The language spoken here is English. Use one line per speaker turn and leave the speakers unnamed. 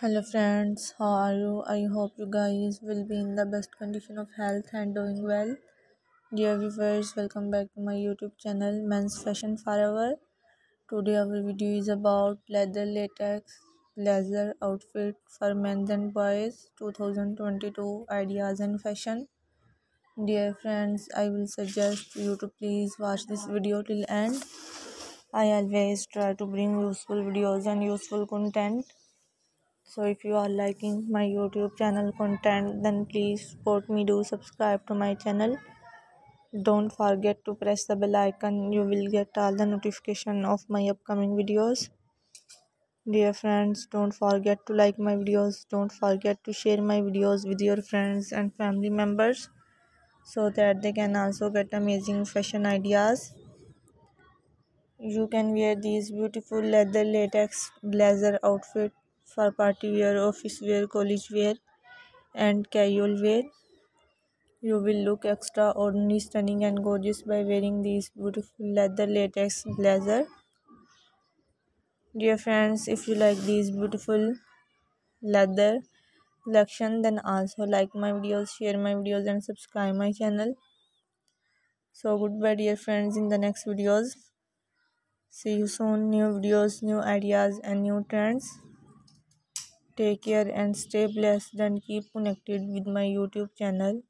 hello friends how are you? I hope you guys will be in the best condition of health and doing well. Dear viewers welcome back to my youtube channel men's fashion forever. Today our video is about leather latex leather outfit for men and boys 2022 ideas and fashion. Dear friends i will suggest you to please watch this video till end. I always try to bring useful videos and useful content so if you are liking my youtube channel content then please support me. Do subscribe to my channel. Don't forget to press the bell icon. You will get all the notification of my upcoming videos. Dear friends don't forget to like my videos. Don't forget to share my videos with your friends and family members so that they can also get amazing fashion ideas. You can wear these beautiful leather latex blazer outfit for party wear, office wear, college wear, and casual wear. You will look extraordinary, stunning, and gorgeous by wearing these beautiful leather latex blazer. Dear friends, if you like these beautiful leather collection, then also like my videos, share my videos, and subscribe my channel. So goodbye, dear friends. In the next videos, see you soon. New videos, new ideas, and new trends. Take care and stay blessed and keep connected with my YouTube channel.